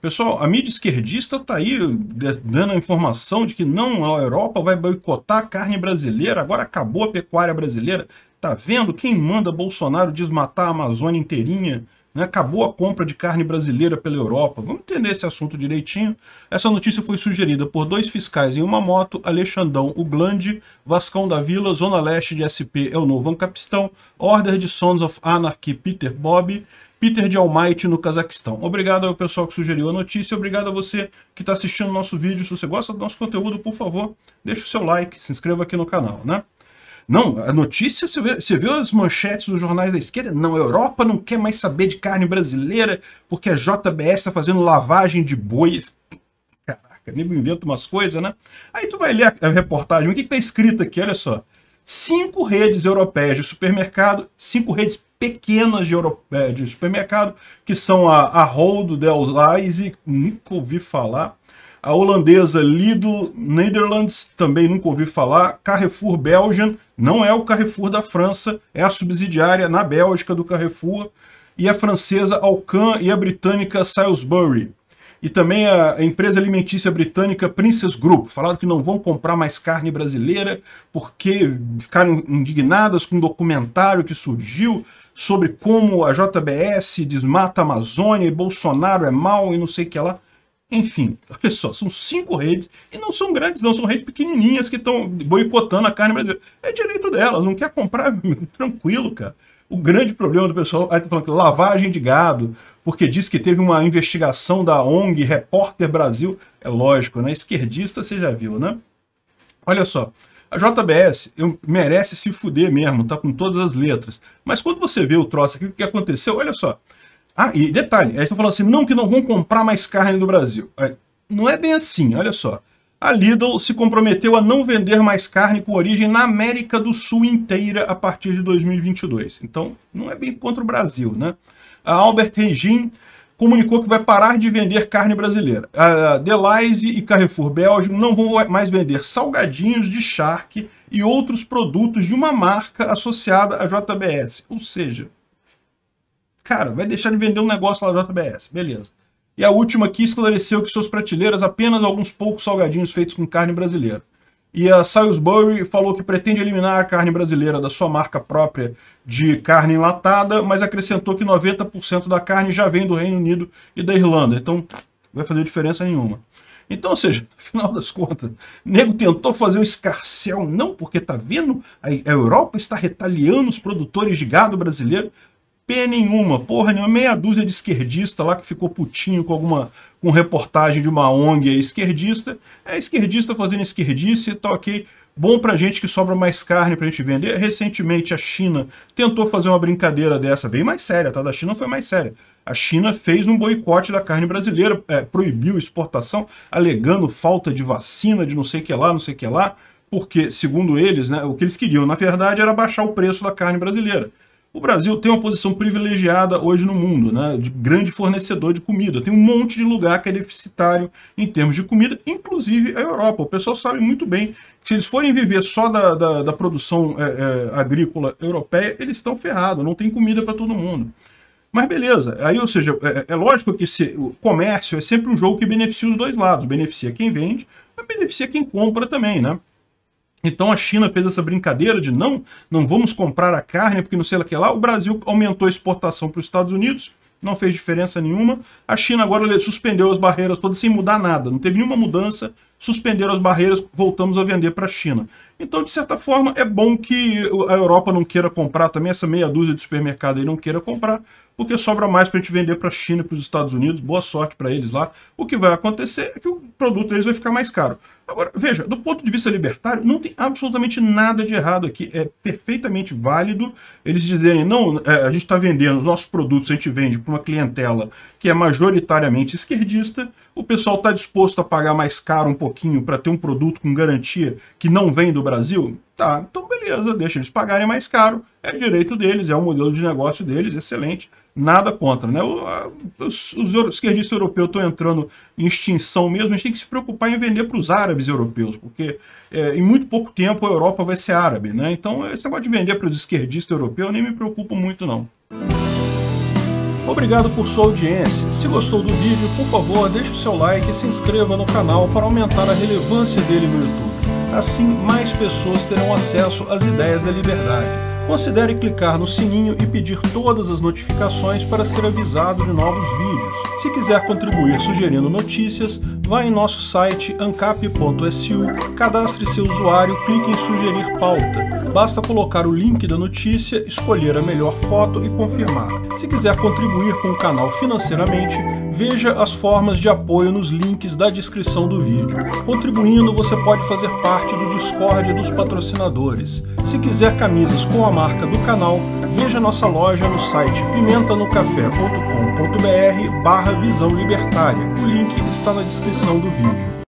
Pessoal, a mídia esquerdista está aí dando a informação de que não, a Europa vai boicotar a carne brasileira, agora acabou a pecuária brasileira. Tá vendo? Quem manda Bolsonaro desmatar a Amazônia inteirinha? Né? Acabou a compra de carne brasileira pela Europa. Vamos entender esse assunto direitinho. Essa notícia foi sugerida por dois fiscais em uma moto, Alexandão Uglande, Vascão da Vila, Zona Leste de SP é o Novo Ancapistão, Order de Sons of Anarchy, Peter Bob, Peter de Almighty no Cazaquistão. Obrigado ao pessoal que sugeriu a notícia, obrigado a você que está assistindo nosso vídeo. Se você gosta do nosso conteúdo, por favor, deixe o seu like, se inscreva aqui no canal, né? Não, a notícia, você vê as manchetes dos jornais da esquerda? Não, a Europa não quer mais saber de carne brasileira porque a JBS está fazendo lavagem de bois. Caraca, nego inventa umas coisas, né? Aí tu vai ler a reportagem, o que está escrito aqui? Olha só. Cinco redes europeias de supermercado, cinco redes pequenas de, é, de supermercado, que são a, a Hold, Delhaize, nunca ouvi falar, a holandesa Lidl Netherlands, também nunca ouvi falar, Carrefour Belgian, não é o Carrefour da França, é a subsidiária na Bélgica do Carrefour, e a francesa Alcan e a britânica Salisbury. E também a empresa alimentícia britânica Princess Group. Falaram que não vão comprar mais carne brasileira porque ficaram indignadas com um documentário que surgiu sobre como a JBS desmata a Amazônia e Bolsonaro é mal e não sei o que lá. Enfim, olha só, são cinco redes, e não são grandes não, são redes pequenininhas que estão boicotando a carne brasileira. É direito delas, não quer comprar, tranquilo, cara. O grande problema do pessoal, aí tá falando que lavagem de gado, porque diz que teve uma investigação da ONG Repórter Brasil. É lógico, né? Esquerdista você já viu, né? Olha só, a JBS merece se fuder mesmo, tá com todas as letras. Mas quando você vê o troço aqui, o que aconteceu? Olha só. Ah, e detalhe, eles estão falando assim, não que não vão comprar mais carne do Brasil. Não é bem assim, olha só. A Lidl se comprometeu a não vender mais carne com origem na América do Sul inteira a partir de 2022. Então, não é bem contra o Brasil, né? A Albert Regin comunicou que vai parar de vender carne brasileira. A Deleuze e Carrefour Belgium não vão mais vender salgadinhos de charque e outros produtos de uma marca associada à JBS. Ou seja, cara, vai deixar de vender um negócio lá da JBS. Beleza. E a última aqui esclareceu que suas prateleiras apenas alguns poucos salgadinhos feitos com carne brasileira. E a Salisbury falou que pretende eliminar a carne brasileira da sua marca própria de carne enlatada, mas acrescentou que 90% da carne já vem do Reino Unido e da Irlanda. Então, não vai fazer diferença nenhuma. Então, ou seja, final das contas, nego tentou fazer um escarcel, não porque está vendo a Europa está retaliando os produtores de gado brasileiro, Nenhuma, porra nenhuma, meia dúzia de esquerdista lá que ficou putinho com alguma com reportagem de uma ONG esquerdista. É esquerdista fazendo esquerdice, tá ok. Bom pra gente que sobra mais carne pra gente vender. Recentemente a China tentou fazer uma brincadeira dessa, bem mais séria, tá? Da China foi mais séria. A China fez um boicote da carne brasileira, é, proibiu exportação, alegando falta de vacina, de não sei o que lá, não sei o que lá, porque, segundo eles, né, o que eles queriam, na verdade, era baixar o preço da carne brasileira. O Brasil tem uma posição privilegiada hoje no mundo, né, de grande fornecedor de comida. Tem um monte de lugar que é deficitário em termos de comida, inclusive a Europa. O pessoal sabe muito bem que se eles forem viver só da, da, da produção é, é, agrícola europeia, eles estão ferrados, não tem comida para todo mundo. Mas beleza, aí, ou seja, é, é lógico que se, o comércio é sempre um jogo que beneficia os dois lados. Beneficia quem vende, mas beneficia quem compra também, né? Então a China fez essa brincadeira de não, não vamos comprar a carne porque não sei lá que lá. O Brasil aumentou a exportação para os Estados Unidos, não fez diferença nenhuma. A China agora suspendeu as barreiras todas sem mudar nada, não teve nenhuma mudança, suspenderam as barreiras, voltamos a vender para a China. Então, de certa forma, é bom que a Europa não queira comprar também, essa meia dúzia de supermercado aí não queira comprar, porque sobra mais para a gente vender para a China e para os Estados Unidos. Boa sorte para eles lá. O que vai acontecer é que o produto deles vai ficar mais caro. Agora, veja, do ponto de vista libertário, não tem absolutamente nada de errado aqui. É perfeitamente válido eles dizerem, não, é, a gente está vendendo nossos produtos, a gente vende para uma clientela que é majoritariamente esquerdista, o pessoal está disposto a pagar mais caro um pouquinho para ter um produto com garantia que não vem do Brasil? Tá, então beleza, deixa eles pagarem mais caro, é direito deles, é o modelo de negócio deles, excelente nada contra. Né? Os, os esquerdistas europeus estão entrando em extinção mesmo, a gente tem que se preocupar em vender para os árabes europeus, porque é, em muito pouco tempo a Europa vai ser árabe. Né? Então, esse negócio de vender para os esquerdistas europeus nem me preocupa muito, não. Obrigado por sua audiência. Se gostou do vídeo, por favor, deixe o seu like e se inscreva no canal para aumentar a relevância dele no YouTube. Assim, mais pessoas terão acesso às ideias da liberdade. Considere clicar no sininho e pedir todas as notificações para ser avisado de novos vídeos. Se quiser contribuir sugerindo notícias, vá em nosso site ancap.su, cadastre seu usuário, clique em sugerir pauta. Basta colocar o link da notícia, escolher a melhor foto e confirmar. Se quiser contribuir com o canal financeiramente, veja as formas de apoio nos links da descrição do vídeo. Contribuindo, você pode fazer parte do Discord dos patrocinadores. Se quiser camisas com a marca do canal, veja nossa loja no site pimentanocafé.com.br barra visão libertária. O link está na descrição do vídeo.